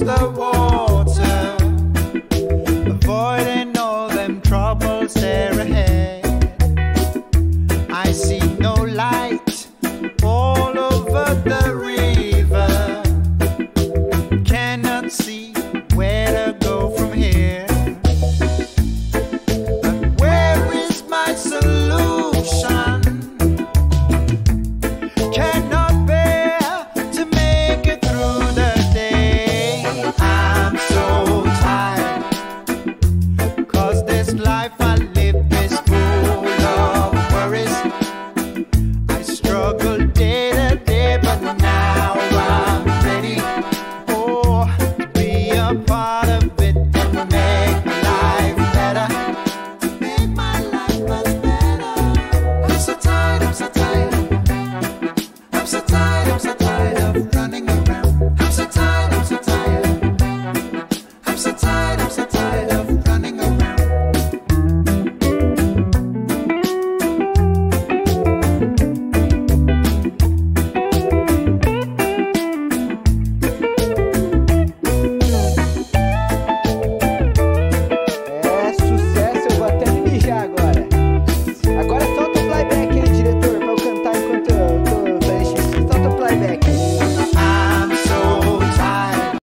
the wall. I find